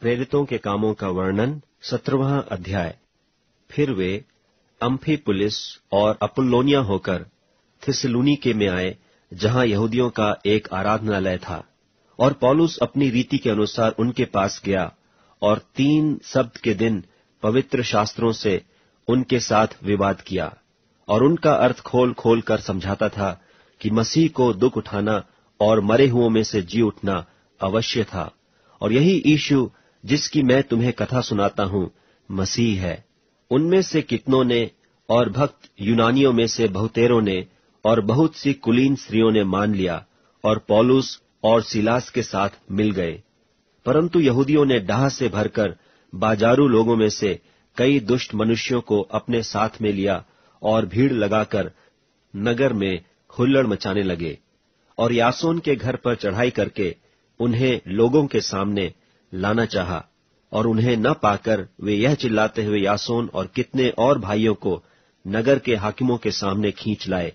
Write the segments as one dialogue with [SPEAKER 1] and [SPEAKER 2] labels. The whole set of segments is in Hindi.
[SPEAKER 1] प्रेरितों के कामों का वर्णन सत्रहवा अध्याय। फिर वे अम्फी पुलिस और अपुल्लोनिया होकर थिसलुनीके में आए, जहाँ यहूदियों का एक आराधनालय था। और पौलुस अपनी रीति के अनुसार उनके पास गया और तीन शब्द के दिन पवित्र शास्त्रों से उनके साथ विवाद किया। और उनका अर्थ खोल खोल कर समझाता था कि मसीह को दुख उठाना और मरे हुओं में से जी उठना अवश्य था। और यही यीशु जिसकी मैं तुम्हें कथा सुनाता हूँ, मसीह है। उनमें से कितनों ने और भक्त यूनानियों में से बहुतेरों ने और बहुत सी कुलीन स्त्रियों ने मान लिया और पौलुस और सिलास के साथ मिल गए। परंतु यहूदियों ने डाह से भरकर बाजारू लोगों में से कई दुष्ट मनुष्यों को अपने साथ में लिया और भीड़ लगाकर नगर में हुल्लड़ मचाने लगे और यासोन के घर पर चढ़ाई करके उन्हें लोगों के सामने लाना चाहा और उन्हें न पाकर वे यह चिल्लाते हुए यासोन और कितने और भाइयों को नगर के हाकिमों के सामने खींच लाए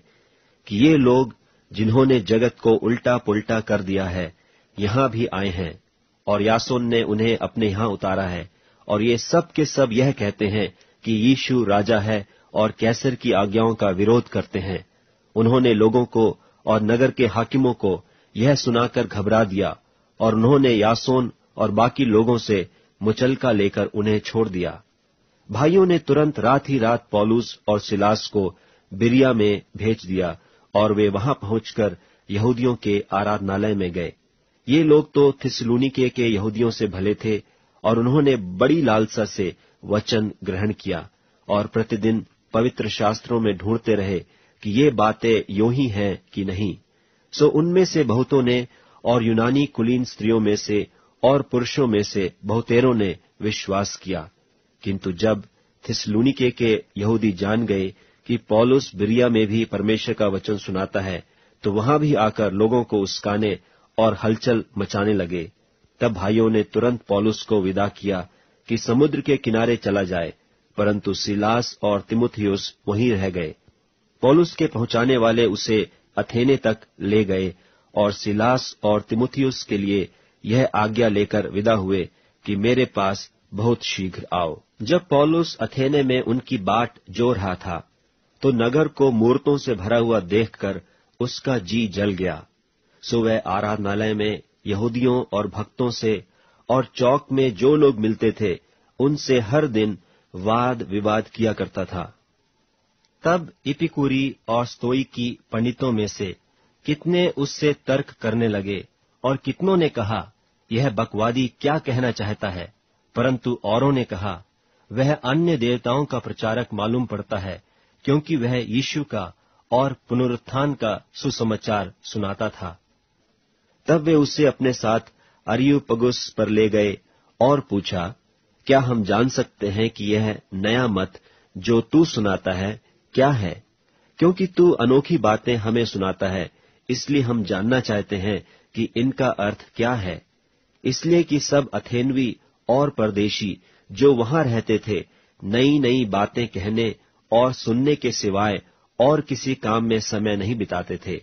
[SPEAKER 1] कि ये लोग जिन्होंने जगत को उल्टा पुल्टा कर दिया है, यहाँ भी आए हैं। और यासोन ने उन्हें अपने यहाँ उतारा है। और ये सब के सब यह कहते हैं कि यीशु राजा है और कैसर की आज्ञाओं का विरोध करते हैं। उन्होंने लोगों को और नगर के हाकिमों को यह सुनाकर घबरा दिया और उन्होंने यासोन और बाकी लोगों से मुचलका लेकर उन्हें छोड़ दिया। भाइयों ने तुरंत रात ही रात पौलुस और सिलास को बिरिया में भेज दिया और वे वहाँ पहुंचकर यहूदियों के आराधनालय में गए। ये लोग तो थिसलुनिके के यहूदियों से भले थे और उन्होंने बड़ी लालसा से वचन ग्रहण किया और प्रतिदिन पवित्र शास्त्रों में ढूंढते रहे कि ये बातें यो ही हैं कि नहीं। सो उनमें से बहुतों ने और यूनानी कुलीन स्त्रियों में से और पुरुषों में से बहुतेरों ने विश्वास किया। किंतु जब थिसलुनिके के यहूदी जान गए कि पौलुस बिरिया में भी परमेश्वर का वचन सुनाता है तो वहाँ भी आकर लोगों को उसकाने और हलचल मचाने लगे। तब भाइयों ने तुरंत पौलुस को विदा किया कि समुद्र के किनारे चला जाए, परंतु सिलास और तिमुथियुस वहीं रह गए। पौलुस के पहुँचाने वाले उसे अथेने तक ले गए और सिलास और तिमुथियुस के लिए यह आज्ञा लेकर विदा हुए कि मेरे पास बहुत शीघ्र आओ। जब पौलुस अथेने में उनकी बाट जो रहा था तो नगर को मूर्तों से भरा हुआ देखकर उसका जी जल गया। सो वह आराधनालय में यहूदियों और भक्तों से और चौक में जो लोग मिलते थे, उनसे हर दिन वाद विवाद किया करता था। तब इपिकुरी और स्तोई की पंडितों में से कितने उससे तर्क करने लगे और कितनों ने कहा यह बकवादी क्या कहना चाहता है? परंतु औरों ने कहा, वह अन्य देवताओं का प्रचारक मालूम पड़ता है, क्योंकि वह यीशु का और पुनरुत्थान का सुसमाचार सुनाता था। तब वे उसे अपने साथ अरियुपगुस पर ले गए और पूछा, क्या हम जान सकते हैं कि यह नया मत जो तू सुनाता है, क्या है? क्योंकि तू अनोखी बातें हमें सुनाता है, इसलिए हम जानना चाहते हैं कि इनका अर्थ क्या है। इसलिए कि सब अथेनवी और परदेशी जो वहाँ रहते थे नई नई बातें कहने और सुनने के सिवाय और किसी काम में समय नहीं बिताते थे।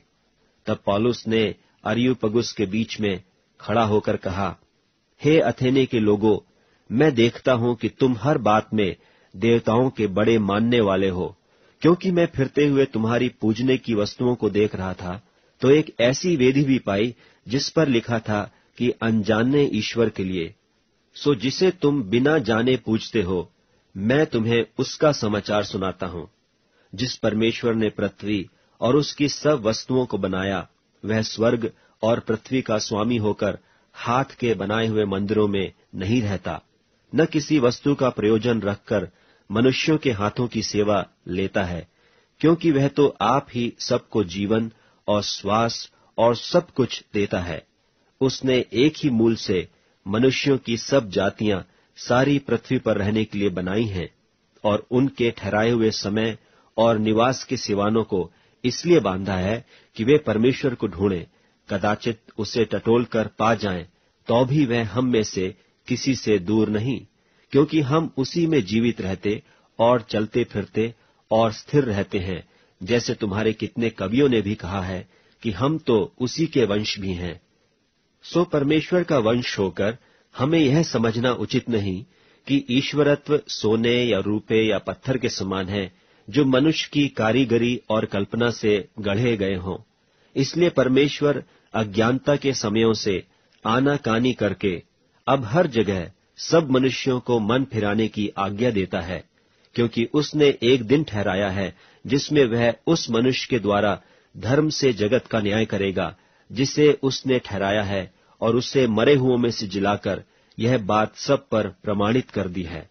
[SPEAKER 1] तब पॉलुस ने अरियुपगुस के बीच में खड़ा होकर कहा, हे अथेने के लोगों, मैं देखता हूँ कि तुम हर बात में देवताओं के बड़े मानने वाले हो। क्योंकि मैं फिरते हुए तुम्हारी पूजने की वस्तुओं को देख रहा था तो एक ऐसी वेदी भी पाई जिस पर लिखा था कि अनजाने ईश्वर के लिए। सो जिसे तुम बिना जाने पूछते हो, मैं तुम्हें उसका समाचार सुनाता हूँ। जिस परमेश्वर ने पृथ्वी और उसकी सब वस्तुओं को बनाया, वह स्वर्ग और पृथ्वी का स्वामी होकर हाथ के बनाए हुए मंदिरों में नहीं रहता, न किसी वस्तु का प्रयोजन रखकर मनुष्यों के हाथों की सेवा लेता है, क्योंकि वह तो आप ही सबको जीवन और श्वास और सब कुछ देता है। उसने एक ही मूल से मनुष्यों की सब जातियाँ सारी पृथ्वी पर रहने के लिए बनाई हैं और उनके ठहराए हुए समय और निवास के सिवानों को इसलिए बांधा है कि वे परमेश्वर को ढूंढें, कदाचित उसे टटोल कर पा जाएँ तो भी वह हम में से किसी से दूर नहीं, क्योंकि हम उसी में जीवित रहते और चलते फिरते और स्थिर रहते हैं, जैसे तुम्हारे कितने कवियों ने भी कहा है कि हम तो उसी के वंश भी हैं। सो परमेश्वर का वंश होकर हमें यह समझना उचित नहीं कि ईश्वरत्व सोने या रूपे या पत्थर के समान है जो मनुष्य की कारीगरी और कल्पना से गढ़े गए हों। इसलिए परमेश्वर अज्ञानता के समयों से आनाकानी करके अब हर जगह सब मनुष्यों को मन फिराने की आज्ञा देता है, क्योंकि उसने एक दिन ठहराया है जिसमें वह उस मनुष्य के द्वारा धर्म से जगत का न्याय करेगा जिसे उसने ठहराया है और उसे मरे हुओं में से जिलाकर यह बात सब पर प्रमाणित कर दी है।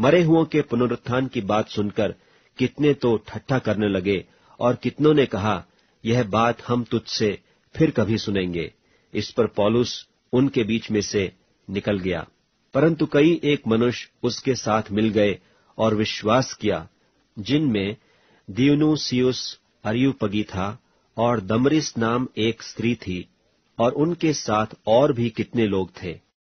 [SPEAKER 1] मरे हुओं के पुनरुत्थान की बात सुनकर कितने तो ठट्ठा करने लगे और कितनों ने कहा, यह बात हम तुझसे फिर कभी सुनेंगे। इस पर पॉलुस उनके बीच में से निकल गया। परंतु कई एक मनुष्य उसके साथ मिल गए और विश्वास किया, जिनमें दियोनुसियुस अरियुपगी था और दमरिस नाम एक स्त्री थी और उनके साथ और भी कितने लोग थे।